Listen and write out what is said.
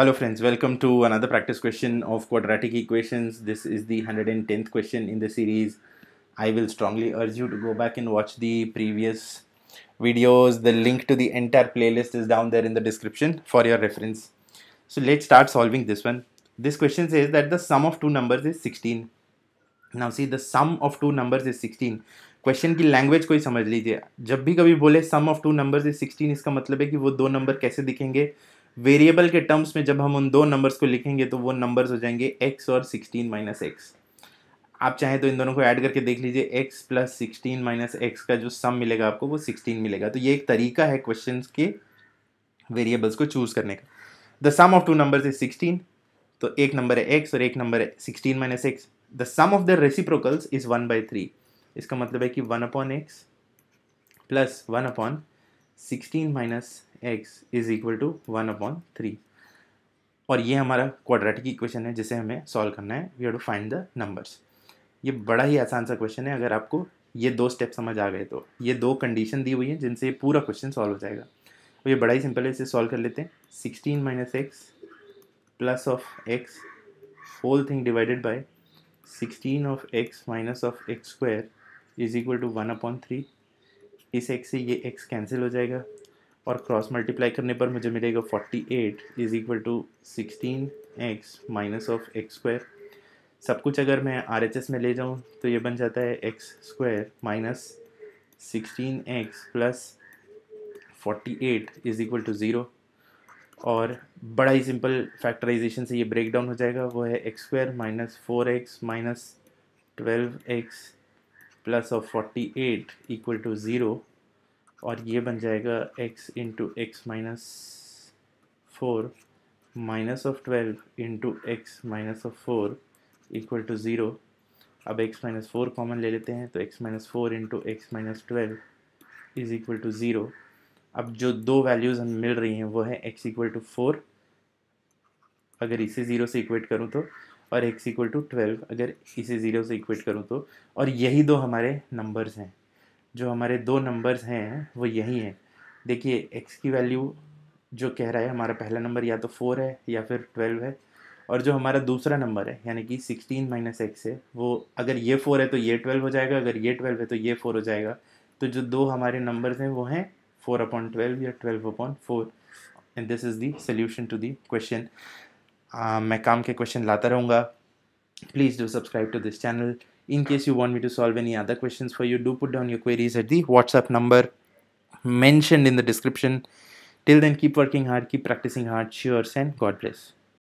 Hello friends, welcome to another practice question of quadratic equations. This is the 110th question in the series. I will strongly urge you to go back and watch the previous videos. The link to the entire playlist is down there in the description for your reference. So let's start solving this one. This question says that the sum of two numbers is 16. Now see the sum of two numbers is 16. Question की language कोई समझ लीजिए जब भी कभी बोले sum of two numbers is 16 इसका मतलब है कि वो दो नंबर कैसे दिखेंगे वेरिएबल के टर्म्स में जब हम उन दो नंबर्स को लिखेंगे तो वो नंबर्स हो जाएँगे एक्स और सिक्सटीन माइनस एक्स आप चाहें तो इन दोनों को ऐड करके देख लीजिए x plus sixteen minus x का जो सम मिलेगा आपको, वो सिक्सटीन मिलेगा। तो ये एक तरीका है क्वेश्चन के वेरिएबल्स को चूज़ करने का। The sum of two number is sixteen तो एक नंबर है एक्स और एक नंबर है sixteen minus x the sum of the reciprocals is one by three इसका मतलब है कि one upon x plus one upon sixteen minus x is equal to one upon three. और ये हमारा क्वाड्रेटिक इक्वेशन है, जिसे हमें सॉल्व करना है। We have to find the numbers ये बड़ा ही आसान सा क्वेश्चन है। अगर आपको ये दो स्टेप समझ आ गए तो। ये दो कंडीशन दी हुई है, जिनसे ये पूरा क्वेश्चन सॉल्व हो जाएगा। तो ये बड़ा ही सिंपल है, इसे सॉल्व कर लेते हैं। Sixteen minus x plus of x whole thing divided by sixteen of x minus of x square is equal to one upon three. इस एक्स से ये एक्स कैंसिल हो जाएगा और क्रॉस मल्टीप्लाई करने पर मुझे मिलेगा forty eight is equal to sixteen x minus of x square सब कुछ अगर मैं आर एच एस में ले जाऊँ तो ये बन जाता है x square minus sixteen x plus forty eight is equal to zero और बड़ा ही सिंपल फैक्टराइजेशन से ये ब्रेक डाउन हो जाएगा, वो है x square minus four x minus twelve x plus of forty eight equal to zero, और ये बन जाएगा x into x minus four minus of twelve into x minus of four equal to zero अब x minus four common ले लेते हैं तो x minus four into x minus twelve is equal to zero अब जो दो values हमें मिल रही हैं, वो है x इक्वल टू फोर अगर इसे ज़ीरो से इक्वेट करूँ तो और x इक्वल टू ट्वेल्व अगर इसे ज़ीरो से इक्वेट करूँ तो और यही दो हमारे नंबर्स हैं। जो हमारे दो नंबर्स हैं, वो यही हैं। देखिए एक्स की वैल्यू जो कह रहा है, हमारा पहला नंबर या तो फोर है, या फिर ट्वेल्व है, और जो हमारा दूसरा नंबर है, यानी कि सिक्सटीन माइनस एक्स है, वो अगर ये फोर है तो ये ट्वेल्व हो जाएगा, अगर ये ट्वेल्व है तो ये फोर हो जाएगा। तो जो दो हमारे नंबर्स हैं, वो हैं फोर अपॉन ट्वेल्व या twelve upon four and this is the solution to the question मैं काम के क्वेश्चन लाता रहूँगा। Please do subscribe to this channel in case you want me to solve any other question for you do put down your queries at the WhatsApp number mention in the description till then keep working hard keep practising hard cheers and God bless